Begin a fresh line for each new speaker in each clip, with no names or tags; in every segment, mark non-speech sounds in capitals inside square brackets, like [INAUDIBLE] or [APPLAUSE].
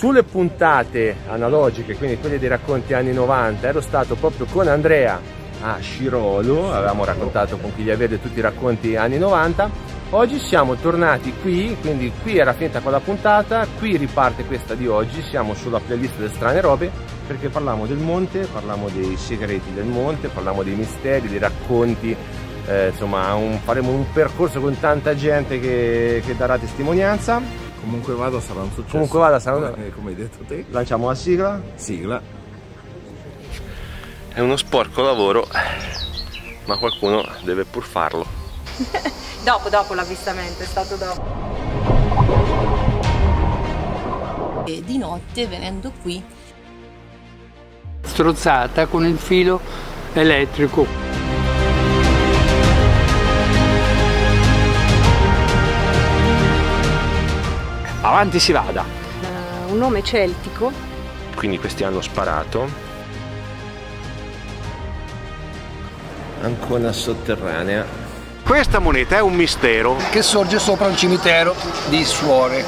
sulle puntate analogiche, quindi quelle dei racconti anni 90, ero stato proprio con Andrea a Scirolo, avevamo raccontato con chi gli avete tutti i racconti anni 90. Oggi siamo tornati qui, quindi qui era finita quella puntata, qui riparte questa di oggi, siamo sulla playlist delle strane robe perché parliamo del monte, parliamo dei segreti del monte, parliamo dei misteri, dei racconti, eh, insomma un, faremo un percorso con tanta gente che, che darà testimonianza.
Comunque vada sarà un successo.
Comunque vada sarà un...
Come, come hai detto te.
Lanciamo la sigla.
Sigla.
È uno sporco lavoro, ma qualcuno deve pur farlo. [LAUGHS]
dopo, dopo l'avvistamento, è stato dopo.
E di notte venendo qui
strozzata con il filo elettrico. Avanti si vada.
Uh, un nome celtico.
Quindi questi hanno sparato. Ancona sotterranea.
Questa moneta è un mistero.
Che sorge sopra un cimitero di suore.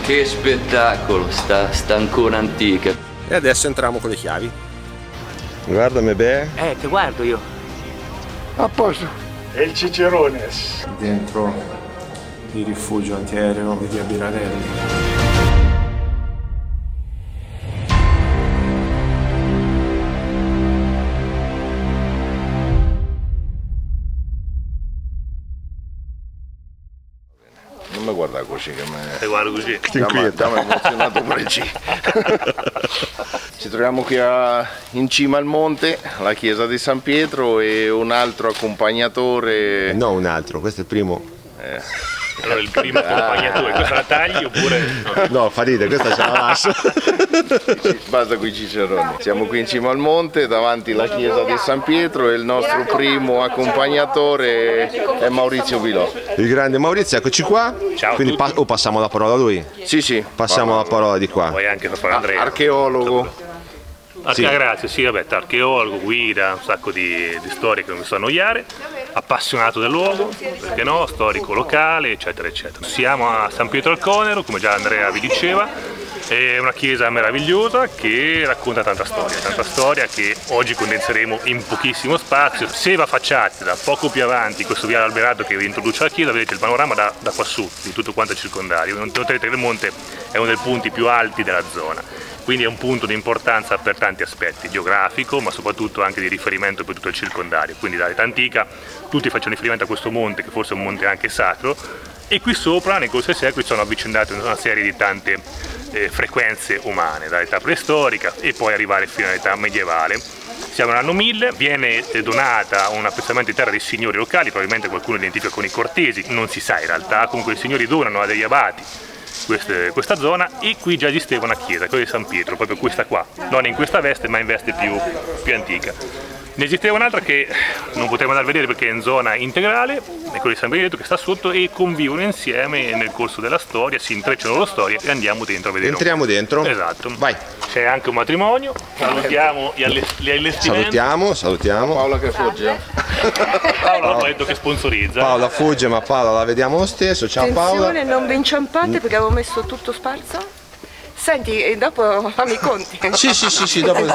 Che spettacolo, sta, sta ancora antica.
E adesso entriamo con le chiavi. Guardami bene.
Eh, ti guardo io.
A posto.
E il Cicerones.
Dentro il rifugio antiaereo di via Birarelli.
Non mi guarda così che me...
Ti guardo così.
Ti inquieta. Mi emozionato pure [LAUGHS] Ci troviamo qui a, in cima al monte, la chiesa di San Pietro e un altro accompagnatore.
No, un altro, questo è il primo.
Eh.
Allora il primo accompagnatore, questa la tagli oppure...
No, fa ridere, questa ce la lascio.
Basta qui Cicerone. Siamo qui in cima al monte, davanti alla chiesa di San Pietro e il nostro primo accompagnatore è Maurizio Vilò.
Il grande Maurizio, eccoci qua.
Ciao
Quindi pa- o passiamo la parola a lui?
Sì, sì.
Passiamo la parola di qua.
Poi anche da fare
Ah,
Andrea.
archeologo.
Arche- Grazie, sì, vabbè, archeologo, guida, un sacco di, di storie che non mi so annoiare, appassionato del luogo, perché no, storico locale, eccetera, eccetera. Siamo a San Pietro al Conero, come già Andrea vi diceva, è una chiesa meravigliosa che racconta tanta storia, tanta storia che oggi condenseremo in pochissimo spazio. Se affacciate da poco più avanti questo viale Alberado che vi introduce alla chiesa, vedete il panorama da, da quassù, di tutto quanto il circondario. Noterete che il monte è uno dei punti più alti della zona quindi è un punto di importanza per tanti aspetti, geografico ma soprattutto anche di riferimento per tutto il circondario, quindi dall'età antica tutti facciano riferimento a questo monte che forse è un monte anche sacro e qui sopra nei corsi secoli sono avvicendate una serie di tante eh, frequenze umane, dall'età preistorica e poi arrivare fino all'età medievale. Siamo nell'anno 1000, viene eh, donata un appezzamento di terra dei signori locali, probabilmente qualcuno identifica con i cortesi, non si sa in realtà, comunque i signori donano a degli abati queste- questa zona e qui già esisteva una chiesa, quella di San Pietro, proprio questa qua, non in questa veste ma in veste più, più antica. Ne esisteva un'altra che non potremo andare a vedere perché è in zona integrale, è quella di San Benedetto che sta sotto e convivono insieme nel corso della storia, si intrecciano loro storie e andiamo dentro a vedere.
Entriamo dentro.
Esatto.
Vai.
C'è anche un matrimonio, salutiamo gli alle- gli allestimenti.
Salutiamo, salutiamo.
Paola che fugge.
Paolo ha detto che sponsorizza.
Paola fugge, ma Paola la vediamo lo stesso. Ciao
Attenzione,
Paola.
non vi inciampate perché avevo messo tutto sparso. Senti, e dopo fammi i conti. [LAUGHS]
Sì, sì, sì, sì, dopo,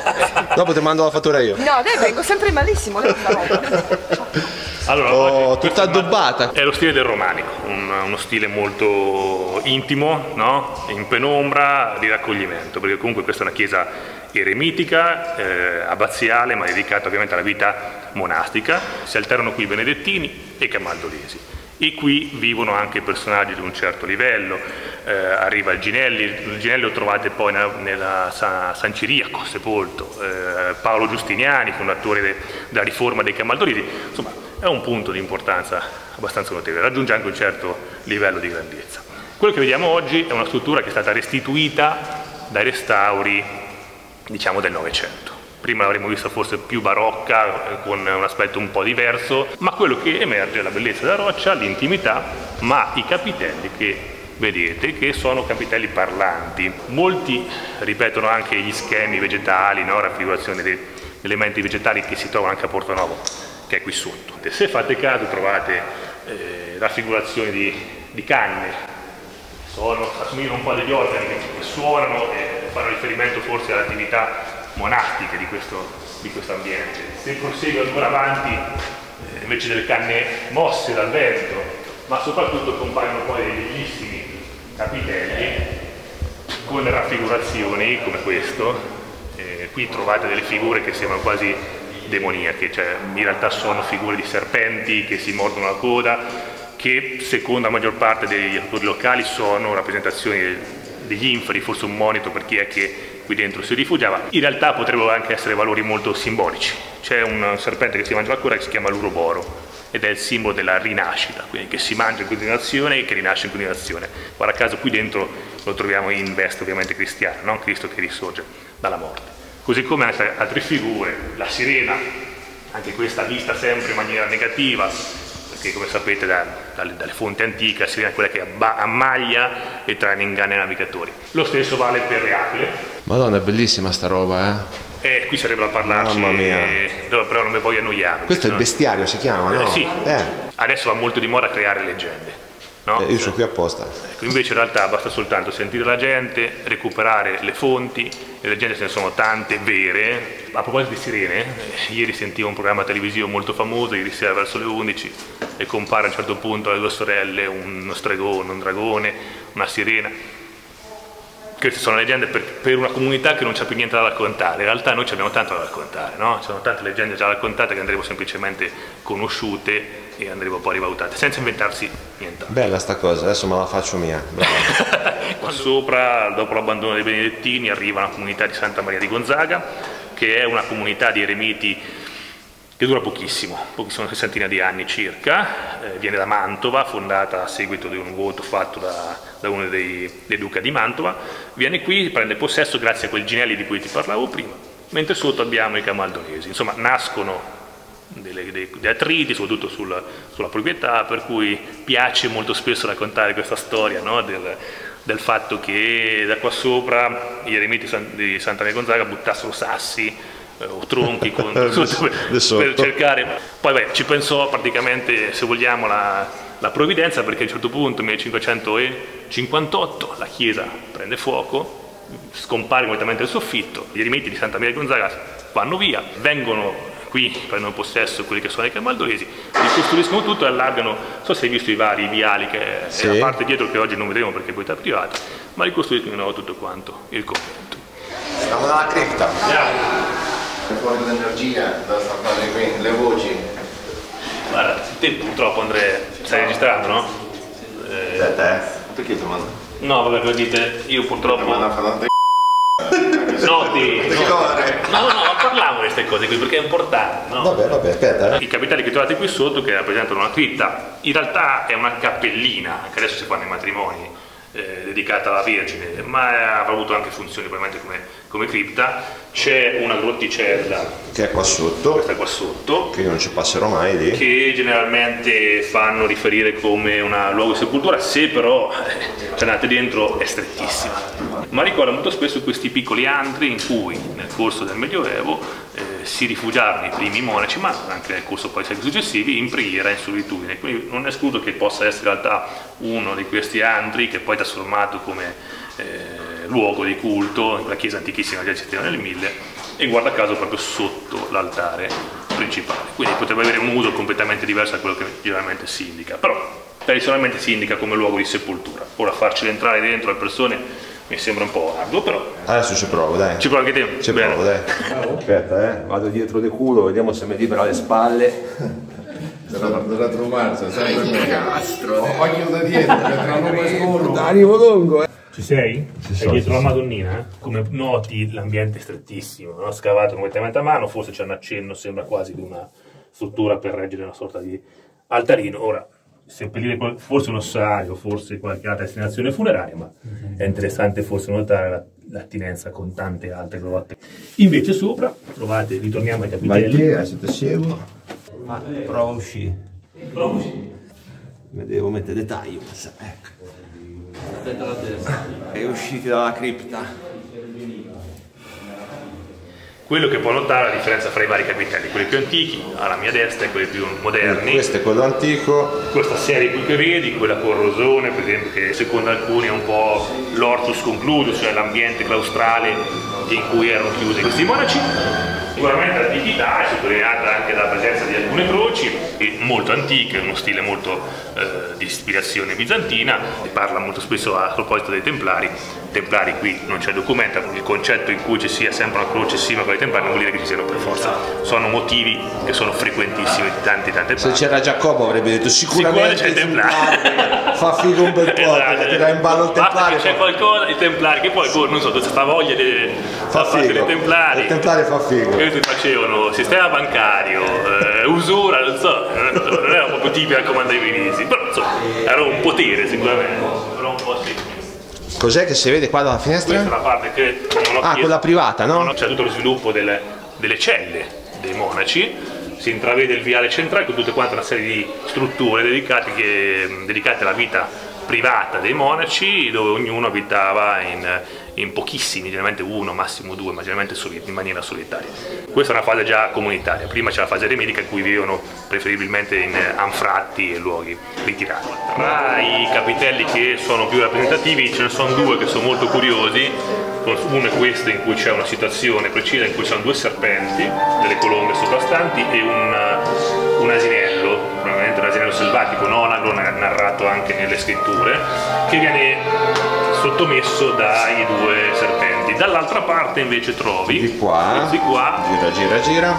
dopo ti mando la fattura io.
No, dai, vengo sempre malissimo. [LAUGHS]
Allora,
Oh, tutta addobbata.
È lo stile del romanico, un- uno stile molto intimo, no? in penombra, di raccoglimento, perché comunque questa è una chiesa eremitica, eh, abbaziale, ma dedicata ovviamente alla vita monastica. Si alternano qui benedettini e camaldolesi. E qui vivono anche personaggi di un certo livello, eh, arriva il Ginelli, il Ginelli lo trovate poi nella, nella Sa- San Ciriaco, sepolto, eh, Paolo Giustiniani, fondatore de- della riforma dei Camaldolesi, insomma è un punto di importanza abbastanza notevole, raggiunge anche un certo livello di grandezza. Quello che vediamo oggi è una struttura che è stata restituita dai restauri diciamo del Novecento. Prima l'avremmo vista forse più barocca, con un aspetto un po' diverso, ma quello che emerge è la bellezza della roccia, l'intimità, ma i capitelli che vedete che sono capitelli parlanti. Molti ripetono anche gli schemi vegetali, no? raffigurazione degli elementi vegetali che si trovano anche a Portonovo, che è qui sotto. Se fate caso trovate eh, raffigurazioni di, di canne, sono, assomigliano un po' degli organi che suonano e fanno riferimento forse alle attività monastiche di questo, di questo ambiente. Se prosegue ancora avanti, eh, invece delle canne mosse dal vento, ma soprattutto compaiono poi dei bellissimi capitelli con raffigurazioni come questo. Eh, qui trovate delle figure che sembrano quasi demoniache, cioè in realtà sono figure di serpenti che si mordono la coda, che secondo la maggior parte degli autori locali sono rappresentazioni degli inferi, forse un monito per chi è che qui dentro si rifugiava. In realtà potrebbero anche essere valori molto simbolici. C'è un serpente che si mangia la coda che si chiama l'uroboro ed è il simbolo della rinascita, quindi che si mangia in continuazione e che rinasce in continuazione. Guarda caso qui dentro lo troviamo in veste ovviamente cristiana, non Cristo che risorge dalla morte. Così come anche altre figure, la sirena, anche questa vista sempre in maniera negativa, perché come sapete da, dalle, dalle, fonti antiche la sirena è quella che ammaglia e trae in inganno i navigatori. Lo stesso vale per le aquile.
Madonna, è bellissima sta roba, eh?
Eh, qui sarebbe da parlarci,
Mamma mia.
eh, però non mi voglio annoiare.
Questo è il
no?
bestiario, si chiama, no?
Eh, sì.
Eh,
Adesso va molto di moda creare leggende. No?
eh, io sono qui apposta.
Ecco, invece in realtà basta soltanto sentire la gente, recuperare le fonti, le leggende ce ne sono tante vere. A proposito di sirene, eh, ieri sentivo un programma televisivo molto famoso, ieri sera verso le 11, e compare a un certo punto alle due sorelle uno stregone, un dragone, una sirena. Queste sono leggende per, per una comunità che non c'ha più niente da raccontare, in realtà noi ci abbiamo tanto da raccontare, no? ci sono tante leggende già raccontate che andremo semplicemente conosciute e andremo poi rivalutate, senza inventarsi niente.
Bella sta cosa, adesso me la faccio mia. [LAUGHS]
Qua sopra, dopo l'abbandono dei Benedettini, arriva una comunità di Santa Maria di Gonzaga, che è una comunità di eremiti che dura pochissimo, pochissimo, una sessantina di anni circa, eh, viene da Mantova, fondata a seguito di un voto fatto da, da uno dei, dei duca di Mantova, viene qui, prende possesso grazie a quel Ginelli di cui ti parlavo prima, mentre sotto abbiamo i Camaldonesi, insomma nascono delle, dei, dei attriti, soprattutto sulla, sulla, proprietà, per cui piace molto spesso raccontare questa storia no? del, del, fatto che da qua sopra gli eremiti di Santa Maria Gonzaga buttassero sassi o tronchi [LAUGHS] con, per, per, cercare. Poi beh, ci pensò praticamente, se vogliamo, la, la provvidenza perché a un certo punto, nel 1558, la chiesa prende fuoco, scompare completamente il soffitto, gli eremiti di Santa Maria Gonzaga vanno via, vengono qui, prendono possesso quelli che sono i camaldolesi, ricostruiscono tutto e allargano, non so se hai visto i vari viali che sì. è la parte dietro che oggi non vedremo perché è proprietà privata, ma ricostruiscono di nuovo tutto quanto il convento.
Siamo nella cripta.
Yeah
fuori l'energia da stampare qui, le voci.
Guarda, te purtroppo Andrea stai registrando, no?
Eh, da te? Perché ti manda?
No, vabbè, come dite, io purtroppo...
Ma fa tante
No, ti... No, no, no, ma parliamo di queste cose qui perché è importante, no?
Vabbè, vabbè, aspetta. Eh.
I capitelli che trovate qui sotto, che rappresentano una cripta, in realtà è una cappellina, che adesso si fanno i matrimoni, eh, dedicata alla Vergine, ma avrà avuto anche funzioni probabilmente come, come cripta. C'è una grotticella
che è qua sotto,
è qua sotto,
che non ci passerò mai lì,
che generalmente fanno riferire come un luogo di sepoltura, se però eh, ci andate dentro è strettissima. Ma ricorda molto spesso questi piccoli antri in cui nel corso del Medioevo si rifugiarono i primi monaci, ma anche nel corso poi secoli successivi, in preghiera in solitudine. Quindi non escludo che possa essere in realtà uno di questi antri che poi è trasformato come eh, luogo di culto quella chiesa antichissima che esisteva nel 1000 e guarda caso proprio sotto l'altare principale. Quindi potrebbe avere un uso completamente diverso da quello che generalmente si indica, però tradizionalmente si indica come luogo di sepoltura. Ora farci entrare dentro le persone mi sembra un po' arduo, però.
Adesso ci provo, dai.
Ci provo anche te?
Ci Bene. provo, dai. Aspetta, eh. Vado dietro di culo, vediamo se mi libera le spalle.
Trovarsi, sempre come castro. Occhio da dietro, che e solo.
Arrivo lungo, eh.
Ci sei?
Ci
sei dietro
ci
la
sono.
Madonnina? eh? Come noti l'ambiente è strettissimo, no? scavato completamente a mano, forse c'è un accenno, sembra quasi di una struttura per reggere una sorta di altarino. Ora, seppellire forse un ossario, forse qualche altra destinazione funeraria, ma è interessante forse notare la- l'attinenza con tante altre grotte. Invece sopra, trovate, ritorniamo ai
Vai
capitelli.
te, adesso ti seguo. Prova a uscire.
Provaci.
Mi devo mettere dettagli, ma sa, ecco. È usciti dalla cripta.
Quello che può notare la differenza fra i vari capitelli, quelli più antichi alla mia destra e quelli più moderni.
Questo è quello antico.
Questa serie qui che vedi, quella con Rosone, per esempio, che secondo alcuni è un po' l'ortus conclusus, cioè l'ambiente claustrale in cui erano chiusi questi monaci. Sicuramente l'antichità è sottolineata anche dalla presenza di alcune croci, molto antiche, uno stile molto eh, di ispirazione bizantina, parla molto spesso a proposito dei templari, templari qui non c'è documento, il concetto in cui ci sia sempre una croce simile con i templari non vuol dire che ci siano per forza, sono motivi che sono frequentissimi di tante tante
parti. Se c'era Giacobbo avrebbe detto sicuramente,
c'è il templare,
fa figo un bel [LAUGHS] po', esatto. tira in ballo il templare.
C'è qualcosa, i templari, che poi boh, non so, questa voglia di
fa figo.
dei templari.
Il templare fa figo.
Che facevano sistema bancario, eh, usura, non so, non era proprio tipica comanda dei Vinisi, però insomma, era un potere sicuramente, però un po' sì.
Cos'è che si vede qua dalla finestra?
Questa è la parte che non ho
Ah,
chiesto.
quella privata, no?
C'è tutto lo sviluppo delle, delle celle dei monaci, si intravede il viale centrale con tutte quante una serie di strutture dedicate, che, dedicate alla vita privata dei monaci dove ognuno abitava in, in pochissimi, generalmente uno, massimo due, ma generalmente in maniera solitaria. Questa è una fase già comunitaria, prima c'è la fase eremitica in cui vivevano preferibilmente in anfratti e luoghi ritirati. Tra i capitelli che sono più rappresentativi ce ne sono due che sono molto curiosi, uno è questo in cui c'è una situazione precisa in cui ci sono due serpenti, delle colombe sovrastanti e un, un asinello, probabilmente un asinello selvatico, nonago, narrato anche nelle scritture, che viene sottomesso dai due serpenti. Dall'altra parte invece trovi
di qua,
questi qua,
gira gira gira,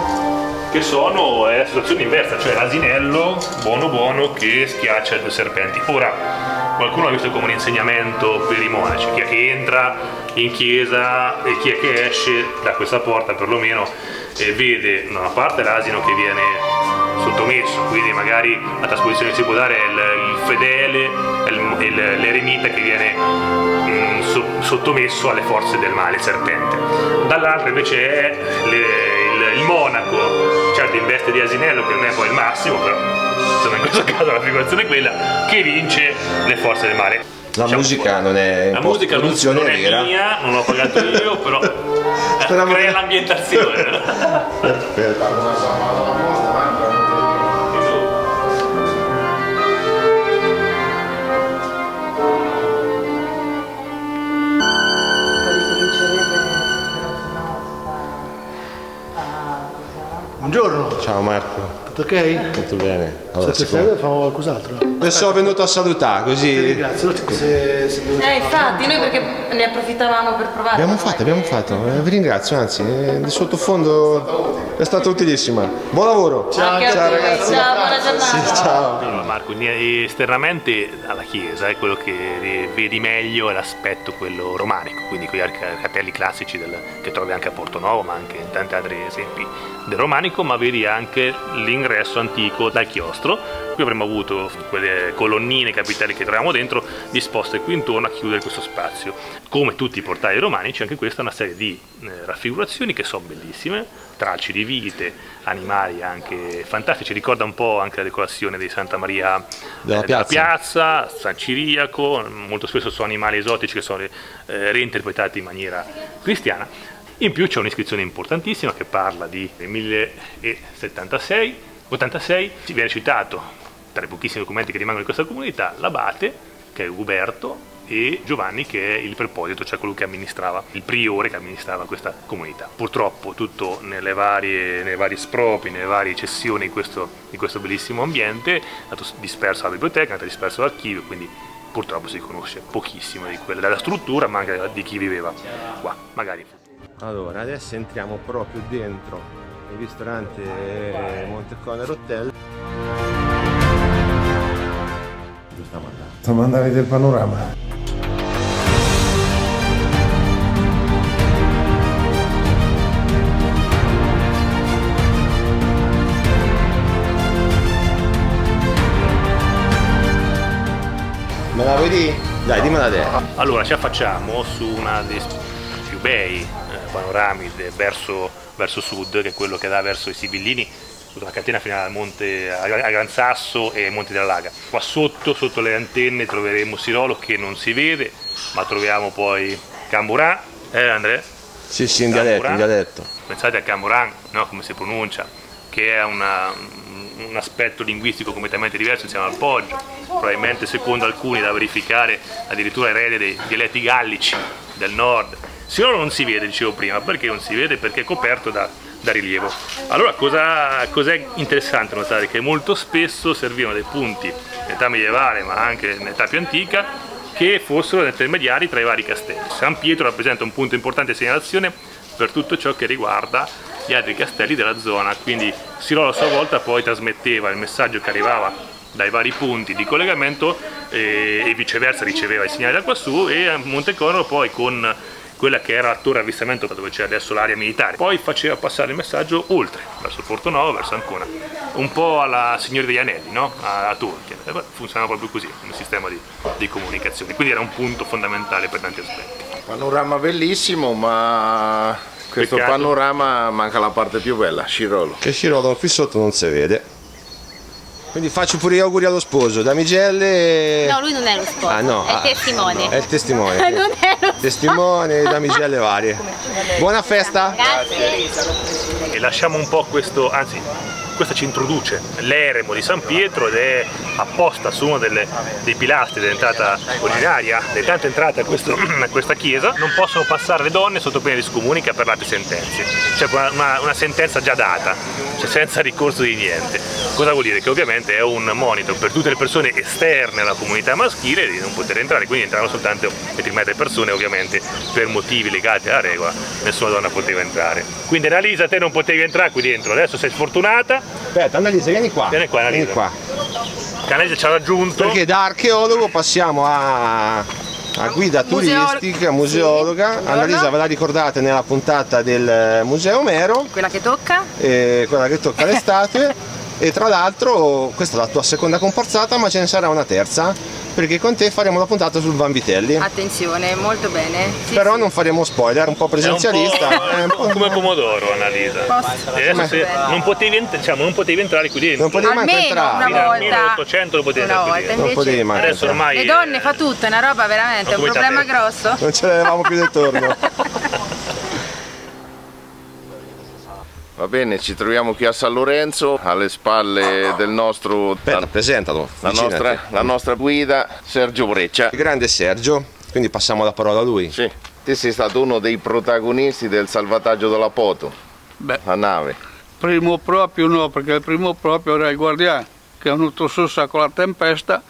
che sono è la situazione inversa, cioè l'asinello buono buono che schiaccia i due serpenti. Ora, qualcuno ha visto come un insegnamento per i monaci, chi è che entra in chiesa e chi è che esce da questa porta perlomeno e vede da una parte l'asino che viene sottomesso, quindi magari la trasposizione che si può dare è il fedele, l'eremita che viene mh, so, sottomesso alle forze del male, il serpente. Dall'altra invece è le, il, il, monaco, certo in veste di asinello che non è poi il massimo, però insomma in questo [LAUGHS] caso la figurazione è quella, che vince le forze del male.
La diciamo musica non è
La musica non, non è
vera.
mia, non l'ho pagato io, però [LAUGHS] crea l'ambientazione. [LAUGHS]
Buongiorno.
Ciao Marco.
Tutto ok?
Tutto bene.
Allora, se serve facciamo qualcos'altro.
Adesso sono venuto a salutare così.
Ti ringrazio. Se, se
eh, infatti, noi perché ne approfittavamo per provare.
Abbiamo fatto, abbiamo fatto. Eh, vi ringrazio, anzi, eh, di sottofondo è stata utilissima. Buon lavoro.
Ciao,
ciao ragazzi.
Ciao, buona giornata.
Sì, ciao.
Allora, Marco, esternamente alla chiesa è quello che vedi meglio è l'aspetto quello romanico, quindi quegli arcatelli classici del, che trovi anche a Porto Novo, ma anche in tanti altri esempi del romanico, ma vedi anche l'ingresso antico dal chiostro. Qui avremmo avuto quelle colonnine capitelli che troviamo dentro disposte qui intorno a chiudere questo spazio. Come tutti i portali romanici, anche questa è una serie di eh, raffigurazioni che sono bellissime, tracce di vite, animali anche fantastici, ricorda un po' anche la decorazione di Santa Maria
della,
eh, piazza. piazza, San Ciriaco, molto spesso sono animali esotici che sono eh, reinterpretati in maniera cristiana. In più c'è un'iscrizione importantissima che parla di 1076, 86, si viene citato tra i pochissimi documenti che rimangono di questa comunità, l'abate, che è Uberto, e Giovanni che è il preposito, cioè quello che amministrava, il priore che amministrava questa comunità. Purtroppo tutto nelle varie, nei vari spropri, nelle varie cessioni di questo, di questo bellissimo ambiente, è stato disperso la biblioteca, è stato disperso l'archivio, quindi purtroppo si conosce pochissimo di quella, della struttura ma anche di chi viveva qua, magari.
Allora, adesso entriamo proprio dentro il ristorante Monteconero Hotel.
Stiamo andando. Stiamo andando a vedere il panorama.
Me la vedi? Dai, dimmela te.
Allora, ci affacciamo su una dei più bei eh, panorami verso, verso sud, che è quello che dà verso i Sibillini, tutta la catena fino al monte, a Gran Sasso e ai Monti della Laga. Qua sotto, sotto le antenne, troveremo Sirolo che non si vede, ma troviamo poi Camburà, eh Andrea?
Sì, sì, in dialetto, in dialetto.
Pensate a Camoran, no? come si pronuncia, che è una, un aspetto linguistico completamente diverso insieme al Poggio, probabilmente secondo alcuni da verificare addirittura erede dei dialetti gallici del nord. Sirolo non si vede, dicevo prima, perché non si vede? Perché è coperto da, da rilievo. Allora cosa, cos'è interessante notare? Che molto spesso servivano dei punti in età medievale ma anche in età più antica che fossero intermediari tra i vari castelli. San Pietro rappresenta un punto importante di segnalazione per tutto ciò che riguarda gli altri castelli della zona, quindi Sirolo a sua volta poi trasmetteva il messaggio che arrivava dai vari punti di collegamento eh, e viceversa riceveva i segnali da quassù e a Montecorno poi con quella che era la torre avvistamento dove c'è adesso l'area militare. Poi faceva passare il messaggio oltre, verso Porto Novo, verso Ancona, un po' alla Signore degli Anelli, no? a, a Turchia. Funzionava proprio così, un sistema di, di comunicazione, quindi era un punto fondamentale per tanti aspetti.
Panorama bellissimo, ma questo
Peccato.
panorama manca la parte più bella, Scirolo.
Che Scirolo qui sotto non si vede. Quindi faccio pure gli auguri allo sposo, damigelle.
No, lui non è lo sposo,
Ah, no,
è il
ah,
testimone.
È il testimone. [LAUGHS]
non è lo
Testimone, damigelle varie. Buona festa!
E lasciamo un po' questo, anzi questa ci introduce l'eremo di San Pietro ed è apposta su uno delle- dei pilastri dell'entrata originaria, delle tante entrate a, questo- [CLEARS THROAT] a questa chiesa, non possono passare le donne sotto pena di scomunica per altre sentenze, cioè una, una- sentenza già data, cioè senza ricorso di niente. Cosa vuol dire? Che ovviamente è un monito per tutte le persone esterne alla comunità maschile di non poter entrare, quindi entravano soltanto determinate persone ovviamente per motivi legati alla regola, nessuna donna poteva entrare. Quindi Annalisa te non potevi entrare qui dentro, adesso sei sfortunata,
Aspetta, Annalisa, vieni qua.
Vieni qua, Annalisa.
Vieni qua.
Canese ci ha raggiunto.
Perché da archeologo passiamo a, a guida turistica, museologa.
Sì,
Annalisa ve la ricordate nella puntata del eh, Museo Omero,
Quella che tocca?
eh, quella che tocca le statue. [LAUGHS] E tra l'altro questa è la tua seconda comparsata, ma ce ne sarà una terza, perché con te faremo la puntata sul Vanvitelli.
Attenzione, molto bene. Sì,
Però
sì.
non faremo spoiler, un po' presenzialista. [LAUGHS]
È un po' come pomodoro, Annalisa.
Posso?
E adesso se
Bene.
non, potevi, ent- diciamo, non potevi entrare qui dentro.
Non potevi
Almeno
entrare.
una volta.
1800 lo potevi
Una
entrare
volta.
Non potevi manco
Adesso
entrare.
ormai
Le donne fa tutto, è una roba veramente, è un
Come
problema grosso.
Non ce l'avevamo più del [LAUGHS]
Va bene, ci troviamo qui a San Lorenzo, alle spalle del nostro...
Aspetta, presentalo.
la, nostra, la nostra guida, Sergio Breccia.
Il grande Sergio, quindi passiamo la parola a lui.
Sì, te sei stato uno dei protagonisti del salvataggio della Poto,
Beh,
la nave.
primo proprio no, perché il primo proprio era il guardiano, che è venuto su con la tempesta,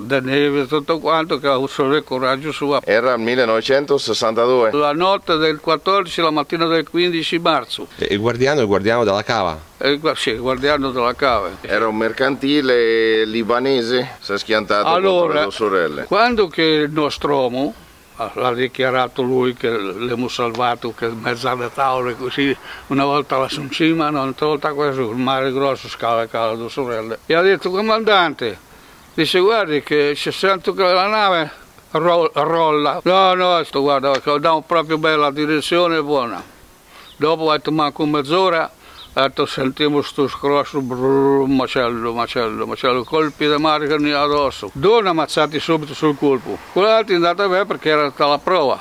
da neve e tutto quanto, che ha avuto il coraggio suo.
Era il 1962.
La notte del 14, la mattina del 15 marzo,
E Il guardiano il guardiano della cava.
e gu- sì, il guardiano della cava.
Era un mercantile libanese, si è schiantato contro le
Allora,
due sorelle.
quando che il nostro uomo ha ha dichiarato lui che l'abbiamo salvato, che mezzo alle tavole così, una volta lassù in cima, un'altra volta qua su, il mare grosso, scala cala due sorelle. E ha detto, comandante, dice guardi che se sento che la nave ro- rolla. No, no, sto guarda, che diamo proprio bella direzione buona. Dopo ha detto manco mezz'ora, ha detto sentiamo sto scrosso, brrr, macello, macello, macello, colpi di mare che ne addosso. Due ammazzati subito sul colpo. Quell'altro è andato me perché era la prova.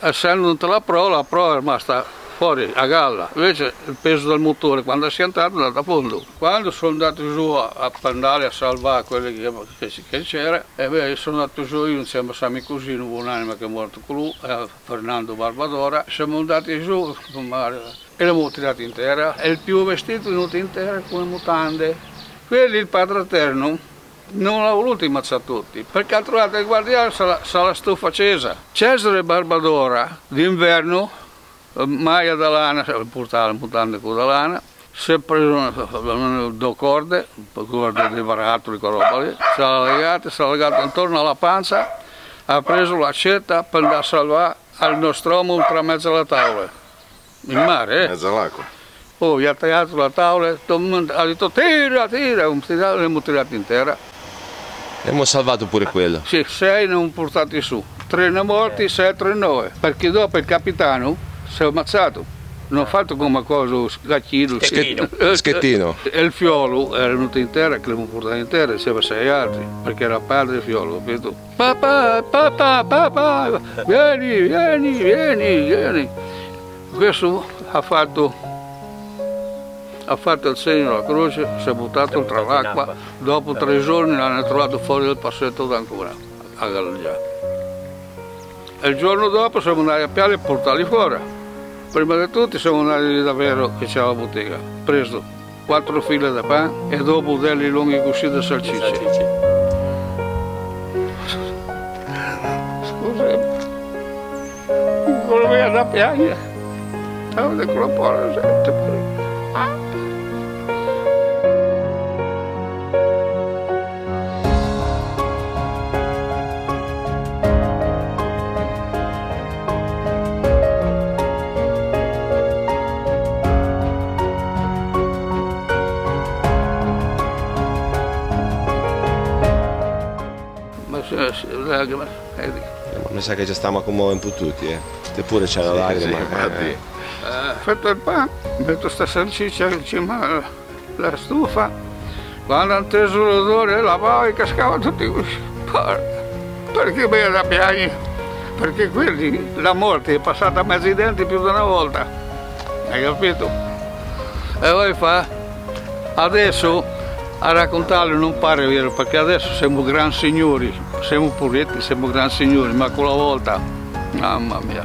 Essendo la prova, la prova è rimasta fuori a galla. Invece il peso del motore quando è schiantato è andato a fondo. Quando sono andato giù a, andare a salvare quelli che, che- c'era, e beh, sono andato giù io insieme a Sami Cusino, un'anima che è morto con lui, e Fernando Barbadora. Siamo andati giù e l'abbiamo tirato in terra. E il più vestito è venuto in terra con le mutande. Quelli il Padre Eterno non l'ha voluto ammazzare tutti, perché ha trovato il guardiano sa la, sa la stufa accesa. Cesare Barbadora, d'inverno, eh, maglia da lana, portava le mutande con la lana, si è preso due corde, corde di barattoli, con roba lì, se l'ha legata, se l'ha legata intorno alla pancia, ha preso l'accetta per andare a salvare al nostro uomo ultra mezzo alla tavola. In mare, eh?
Mezzo all'acqua.
Oh, gli ha tagliato la tavola, ha detto tira, tira, abbiamo tirato, l'abbiamo tirato in terra.
Abbiamo salvato pure quello.
Sì, sei ne hanno portati su, tre ne morti, sei tre noi, perché dopo il capitano si è ammazzato. Non ha fatto come cosa sgattino,
Schettino. [LAUGHS] Schettino.
E il fiolo era venuto in terra, che l'abbiamo portato in terra insieme a sei altri, perché era padre il fiolo, capito? Papà, papà, papà, vieni, vieni, vieni, vieni. questo ha fatto, ha fatto il segno della croce, si è buttato tra l'acqua, dopo tre giorni l'hanno trovato fuori dal passetto d'Ancona, a galleggiare. E il giorno dopo siamo andati a piare e portarli fuori. Prima di tutti siamo andati davvero che c'era la bottega, preso quattro file di pane e due budelli lunghi così di salsicce. Scusa, non mi da piangere. Stavo di clopore, senti. Ma
sa che già stiamo a commuovere un po' tutti, eh. Te pure c'è la lacrima.
sì, infatti.
eh.
Eh, fatto il pane, metto sta salsiccia in cima alla- stufa, quando hanno teso l'odore lavavo e cascava tutti Perché mi da piangere? Perché quelli, la morte è passata a mezzo i denti più di una volta, hai capito? E poi fa, adesso a raccontarlo non pare vero, perché adesso siamo gran signori, siamo puretti, siamo gran signori, ma quella volta, mamma mia.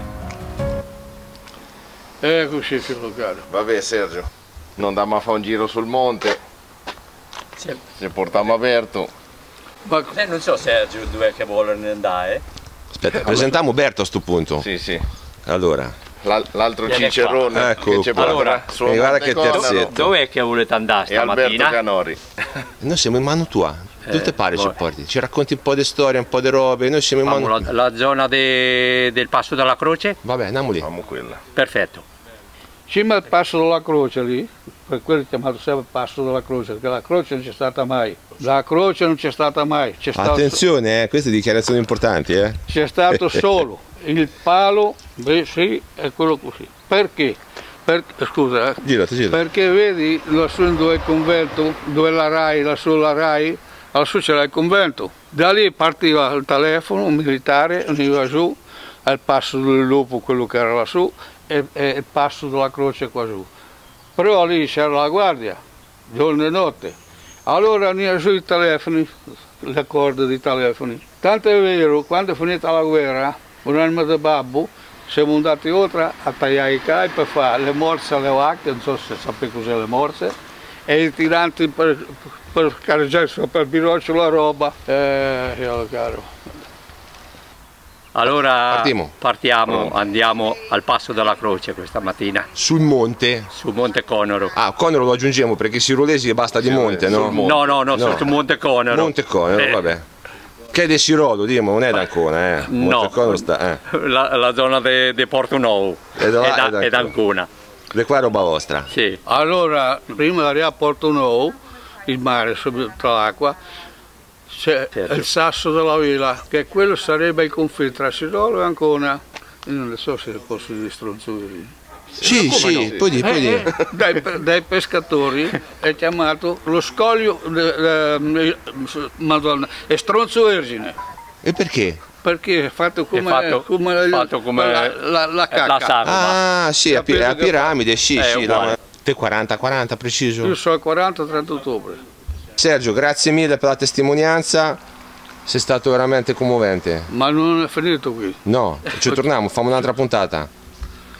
Eccoci figlio caro.
Vabbè Sergio, non andiamo a fare un giro sul monte,
Sì.
ci portiamo aperto.
Ma
Eh, non so Sergio dove che vuole andare.
Aspetta, presentiamo Berto a sto punto.
Sì, sì.
Allora,
L'altro
Viene
cicerone
qua. Eccolo
che
qua.
Allora,
e guarda che terzetto.
Dov'è che volete andare
E Alberto
stamattina?
Canori. [LAUGHS]
noi siamo in mano tua.
Eh,
Dove te pare ci porti? Ci racconti un po' di storia, un po' di robe. Noi siamo in mano.
la, la zona de- del Passo della Croce?
Vabbè, andiamo lì.
Famo quella.
Perfetto.
cima al passo della croce lì, per quello è chiamato sempre passo della croce, perché la croce non c'è stata mai. La croce non c'è stata mai, c'è stato,
Attenzione, eh, queste dichiarazioni importanti, eh.
c'è stato [LAUGHS] solo il palo, beh sì, è quello così. Perché? Per- scusa, eh.
Girati, girati.
perché vedi lassù dove è il convento, dove la RAI, lassù la RAI, lassù c'era il convento. Da lì partiva il telefono, un militare, veniva giù, al passo del lupo, quello che era lassù, e, e il passo della croce qua giù. Però lì c'era la guardia, giorno e notte. Allora veniva giù i telefoni, le corde dei telefoni. Tanto è vero, quando è finita la guerra, un'anima di babbo, siamo andati oltre a tagliare i cai per fare le morse alle vacche, non so se sapete cos'è le morse, e i tiranti per, per carreggiare sopra il biroccio la roba. Eh, io caro.
Allora
Partiamo.
partiamo, andiamo al Passo della Croce questa mattina,
Sul monte.
su Monte Conoro.
Ah, Conero lo aggiungiamo perché Sirolesi basta di monte,
sul
no?
monte.
No, no, no,
No.
su Monte Conoro.
Monte Conero,
Eh,
vabbè. Che è di Sirolo, dimo, non è d'Ancona, eh.
No.
Sta, eh.
La, la zona di Porto Nuovo
E da là
e, da-
è da
e
qua.
d'Ancona.
De qua è roba vostra.
Sì.
Allora, prima di arrivare a Porto Nuovo, il mare sopra l'acqua, c'è
Certo.
il sasso della villa, che quello sarebbe il confine tra Sirolo e Ancona. Io non so se posso dire stronzuri.
Sì, sì, poi di, poi di.
Eh, eh, dai, dai pescatori è chiamato lo scoglio, de- madonna, è stronzo vergine,
E perché?
perché è fatto come,
fatto-
come-
fatto come
la, la, la.
La sagoma.
Ah, sì, a, pi- a piramide, sì,
È
sì. la- Te 40, 40 preciso.
Io so il 40-30 ottobre.
Sergio, grazie mille per la testimonianza. Sei stato veramente commovente.
Ma non è finito qui.
No, ci torniamo, facciamo un'altra puntata.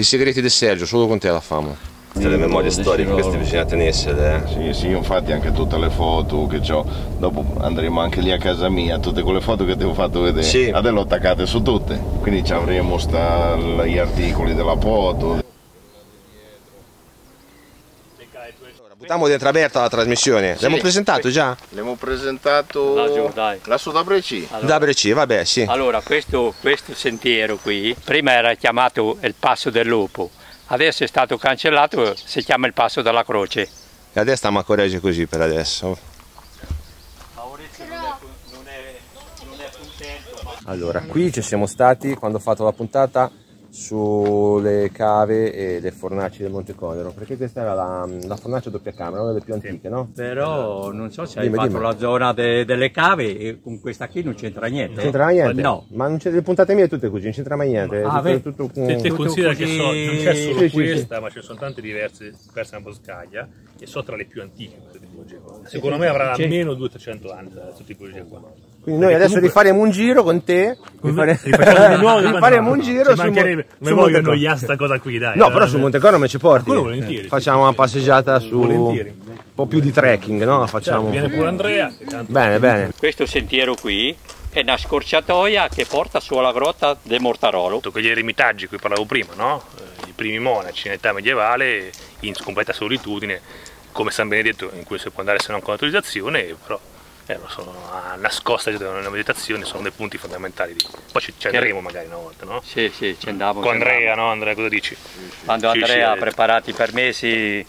I segreti di Sergio, solo con te la famo. Le memorie storiche, queste bisogna tenersele.
Sì, sì, infatti anche tutte le foto che ho, dopo andremo anche lì a casa mia, tutte quelle foto che ti ho fatto vedere,
Sì.
adesso le ho attaccate su tutte, quindi ci avremo sta- gli articoli della foto.
Buttiamo dentro aperta la trasmissione. L'abbiamo presentato già?
L'abbiamo presentato
Laggiù, dai.
lassù da Breci.
Da Brecci, vabbè, sì.
Allora, questo, questo sentiero qui, prima era chiamato il Passo del Lupo, adesso è stato cancellato, si chiama il Passo della Croce.
E adesso stiamo a Correggio così per adesso. Allora, qui ci siamo stati quando ho fatto la puntata sulle cave e le fornaci del Monte Conero, perché questa era la, la fornace a doppia camera, una delle più antiche, no?
Però non so se hai
Dimmi,
fatto
dimmi.
la zona de- delle cave e con questa qui non c'entra niente.
Non c'entra mai niente?
No.
Ma non c'è, le puntate mie tutte così, non c'entra mai niente.
Ah,
Tutto-
beh.
tutto-
Te, te
tutto
considera
così-
che so, non c'è solo
Sì, sì,
questa,
sì.
ma ci sono tante diverse perse a Boscaglia e so tra le più antiche queste tipologie qua. Secondo me avrà
Sì.
almeno 200-300 anni questa tipologia qua.
Quindi noi adesso rifaremo un giro con te, rifare-
Rifacciamo di nuovo, ma
rifaremo
no,
un giro
ci
sul
mancherebbe, non
sul
voglio annoiare sta cosa qui, dai.
No,
eh,
però sul Monte me ci porti.
Sì.
Facciamo una passeggiata su
Volentieri.
un po' più di trekking, no? Facciamo
Certo, viene pure Andrea.
Bene, bene.
Questo sentiero qui è una scorciatoia che porta sulla grotta del Mortarolo.
Quegli eremitaggi di cui parlavo prima, no? Eh, I primi monaci in età medievale in completa solitudine, come San Benedetto, in cui si può andare se non con autorizzazione, però eh, sono a- nascoste nella meditazione, sono dei punti fondamentali. Di... Poi ci, ci andremo magari una volta, no?
Sì, sì, ci andiamo.
Con Andrea, no? Andrea, cosa dici?
Quando Andrea ha preparato i permessi...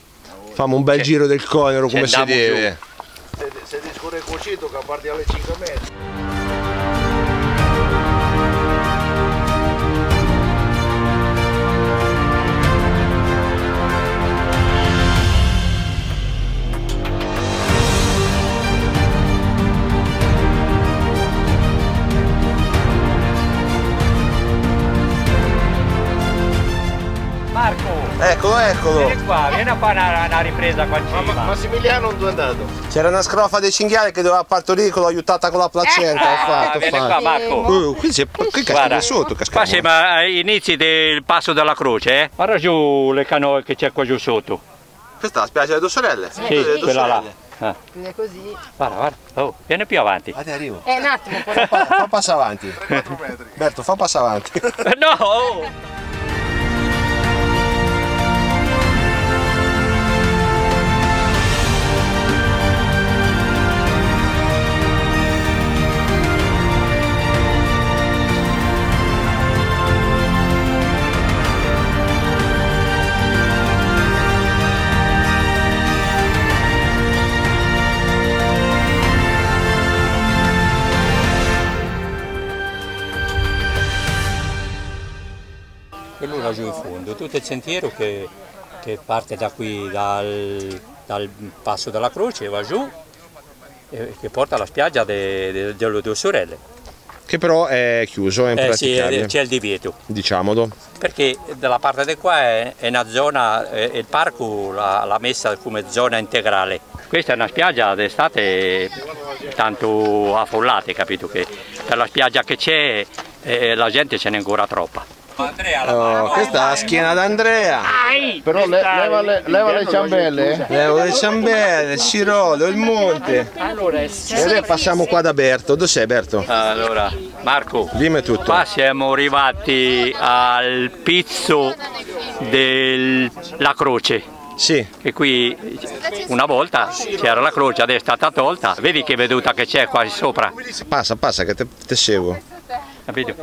Facciamo un bel giro del Conero come si deve.
Se, se discorre cucito che parti alle 5 metri.
Eccolo.
Vieni qua, vieni a fare una, una ripresa qua in cima.
Massimiliano dove è andato?
C'era una scrofa dei cinghiali che doveva partorire, l'ho aiutata con la placenta. ho fatto,
vieni
fatto.
qua, Marco.
Uh, qui c'è qui casca
Guarda,
sotto,
qua
casca.
siamo agli inizi del passo della croce, eh? Guarda giù le canoe che c'è qua giù sotto.
Questa è la spiaggia delle due sorelle.
Sì,
Delle due
quella là.
sorelle.
Eh,
È così.
guarda, guarda. Oh, vieni più avanti.
Guarda, arrivo.
Eh, un attimo. [LAUGHS]
Fa, fa passa avanti. Berto, fa passa avanti. [LAUGHS]
no! oh. [LAUGHS] tutto il sentiero che, che parte da qui, dal, dal passo della croce, va giù e che porta alla spiaggia de- de- delle due sorelle.
Che però è chiuso, è
Eh sì,
impraticabile.
eh, c'è il divieto,
Diciamolo.
perché dalla parte di qua è, è una zona, eh, il parco l'ha, l'ha messa come zona integrale. Questa è una spiaggia d'estate tanto affollata, capito? Che per la spiaggia che c'è eh, la gente ce n'è ancora troppa.
Oh, questa è la schiena d'Andrea.
Però le- leva, le, leva le ciambelle.
Levo le ciambelle, il Cirolo, il monte.
Allora,
E adesso passiamo qua da Berto. Dove sei Berto?
Allora, Marco,
Dimmi tutto.
qua siamo arrivati al pizzo della croce.
Sì.
E qui una volta c'era la croce, adesso è stata tolta. Vedi che veduta che c'è qua sopra,
Passa, passa che te, te seguo.
Capito?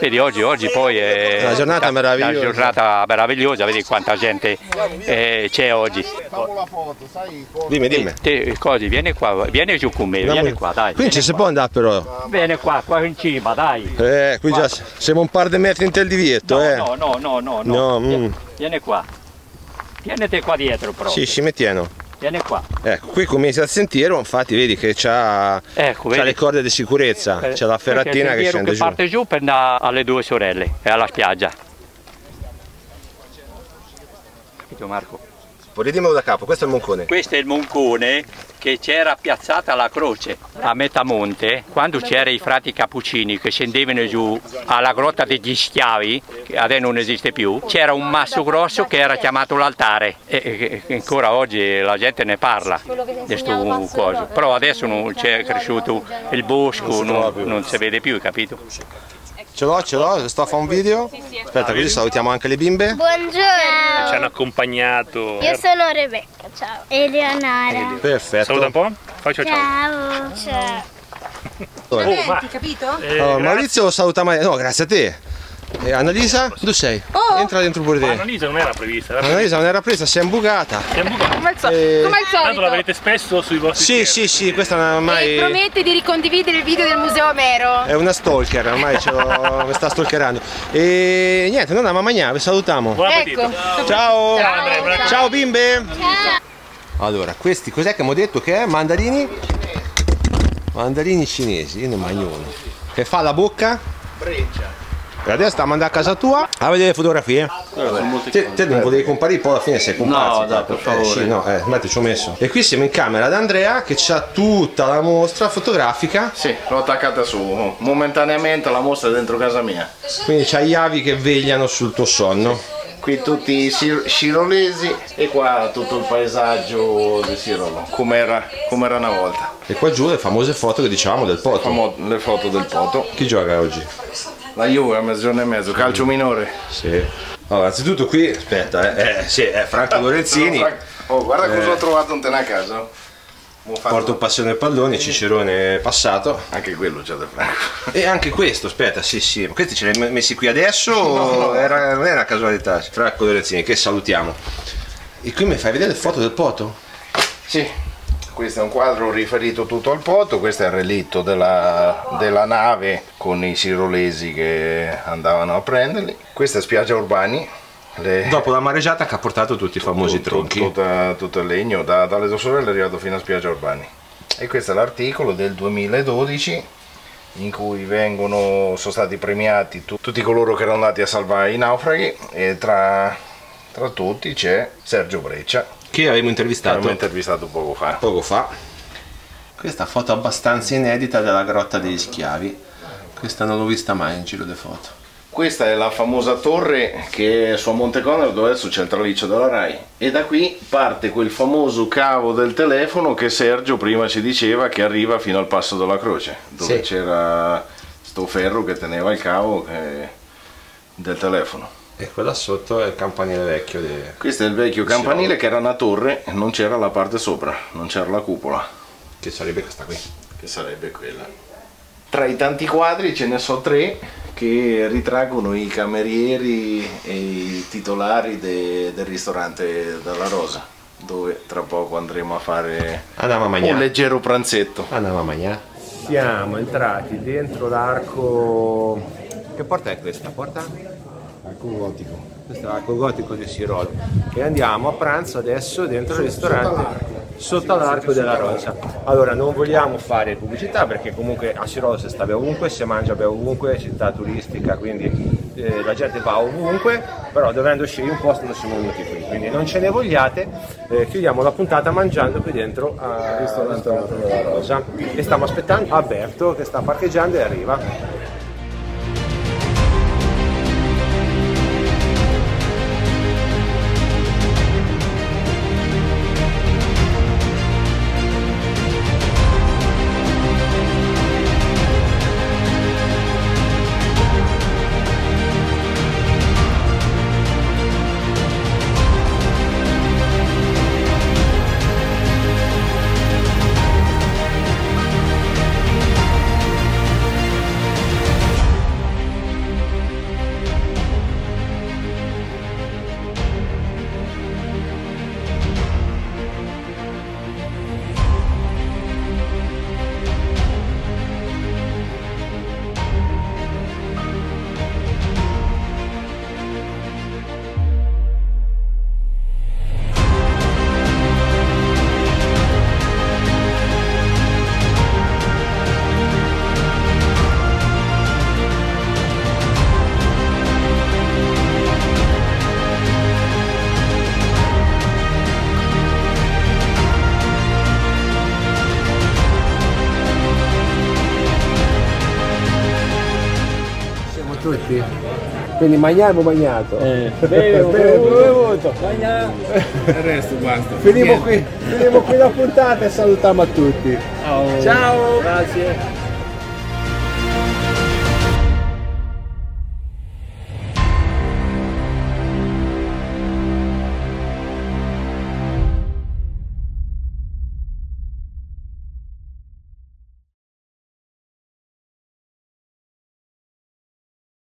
Vedi oggi, oggi poi è
Una giornata meravigliosa.
Una giornata meravigliosa, vedi quanta gente eh, c'è oggi.
Dimmi, dimmi.
Te, così, vieni qua, vieni giù con me, vieni qua, dai.
Qui ci si può andare però.
Vieni qua, qua in cima, dai.
Eh, qui già siamo un par di metri in tel divieto, eh.
No, no, no, no,
No,
no.
mm.
Vieni qua. Tieniti qua dietro però.
Sì, ci mettiamo.
Vieni qua.
Ecco, qui comincia il sentiero, infatti vedi che c'ha,
Ecco,
le corde di sicurezza,
Eh,
c'è la ferratina che scende
che
giù.
parte giù per andare alle due sorelle e alla spiaggia. Capito Marco?
Ridimmelo da capo, questo è il moncone.
Questo è il moncone che c'era piazzata la croce a metà monte quando c'erano i frati cappuccini che scendevano giù alla grotta degli schiavi che adesso non esiste più c'era un masso grosso che era chiamato l'altare e, ancora oggi la gente ne parla di questo coso però adesso non c'è cresciuto il bosco non, non si vede più capito?
Ce l'ho, ce l'ho, sto a fare un video. Aspetta, così salutiamo anche le bimbe.
Ci hanno accompagnato.
Io sono Rebecca, ciao. Eleonora.
Perfetto.
Saluta un po'. Fai ciao ciao.
Ciao. Ciao.
Oh,
Senti, capito?
Eh,
Allora, Maurizio saluta Maria. No, grazie a te. E Annalisa, dove sei? Entra dentro pure
Ma
te.
Annalisa non era prevista, era
Annalisa non era presa, si è imbucata.
Siamo bucati.
Come al, so-
Eh,
come al
Tanto
solito.
la vedete spesso sui vostri
Sì,
schermi.
sì, sì, questa non è ormai...
E promette di ricondividere il video del Museo Omero.
È una stalker, ormai ce l'ho- mi sta stalkerando. E niente, non andiamo a mangiare, vi salutiamo.
Buon appetito.
Ecco.
Ciao!
Ciao, Andrea, buona
Ciao bimbe! Allora, questi cos'è che abbiamo detto che è? Mandarini? Mandarini cinesi, io ne mangio uno. Che fa la bocca? Breccia. E adesso sta a mandare a casa tua a vedere le fotografie. Te, te non volevi comparire, poi alla fine sei comparso.
No, dai, per favore.
Eh, sì, no, eh, infatti ci ho messo. E qui siamo in camera ad Andrea che ha tutta la mostra fotografica.
Sì, l'ho attaccata su. Momentaneamente la mostra è dentro casa mia.
Quindi c'hai gli avi che vegliano sul tuo sonno.
Qui tutti i sir- scirolesi e qua tutto il paesaggio di Sirolo, com'era, com'era una volta.
E qua giù le famose foto che dicevamo del poto.
Famo- le foto del poto.
Chi gioca oggi?
La Juve a mezzogiorno e mezzo, calcio minore.
Sì. Allora, anzitutto qui, aspetta, eh, eh, sì, è Franco Lorenzini.
Oh, guarda
Eh.
cosa ho trovato in te a casa. Mo fatto-
Porto passione pallone, Cicerone passato.
Anche quello c'è del Franco. [LAUGHS]
E anche questo, aspetta, sì, sì. Ma questi ce li hai messi qui adesso o era, non era una casualità? Franco Lorenzini, che salutiamo. E qui mi fai vedere le foto del poto?
Sì, questo è un quadro riferito tutto al poto, questo è il relitto della, della nave con i sirolesi che andavano a prenderli. Questa è spiaggia Urbani. le-
Dopo la mareggiata che ha portato tutti i famosi
tutto,
tronchi.
tutta- tutto il legno, da- dalle due sorelle è arrivato fino a spiaggia Urbani. E questo è l'articolo del 2012 in cui vengono, sono stati premiati tu- tutti coloro che erano andati a salvare i naufraghi e tra, tra tutti c'è Sergio Breccia,
Che avevamo intervistato
abbiamo intervistato poco fa.
poco fa. Questa foto abbastanza inedita della grotta degli schiavi. Questa non l'ho vista mai in giro di foto.
Questa è la famosa torre che è su Monte Conero dove adesso c'è il traliccio della RAI e da qui parte quel famoso cavo del telefono che Sergio prima ci diceva che arriva fino al passo della croce dove
Sì.
c'era sto ferro che teneva il cavo che- del telefono.
E quella sotto è il campanile vecchio di...
Questo è il vecchio campanile che era una torre e non c'era la parte sopra, non c'era la cupola.
Che sarebbe questa qui.
Che sarebbe quella. Tra i tanti quadri ce ne so tre che ritraggono i camerieri e i titolari de- del ristorante della Rosa, dove tra poco andremo a fare
Andiamo a
un leggero pranzetto.
Andiamo a mangiare. Siamo entrati dentro l'arco... Che porta è questa? Porta? Arco gotico. Questo è l'arco gotico di Sirolo. E andiamo a pranzo adesso dentro il ristorante sotto l'arco della Rosa. Allora non vogliamo fare pubblicità perché comunque a Sirolo si sta ovunque, si mangia ovunque, è città turistica, quindi eh, la gente va ovunque, però dovendo scegliere un posto non siamo venuti qui. Quindi non ce ne vogliate, eh, chiudiamo la puntata mangiando qui dentro al ristorante della Rosa. E stiamo aspettando Alberto che sta parcheggiando e arriva. Quindi mangiamo magnato. Eh, bevo, bevo, bevuto.
Il resto basta.
Finiamo qui, finiamo qui la puntata e salutiamo a tutti.
Ciao.
Ciao.
Grazie.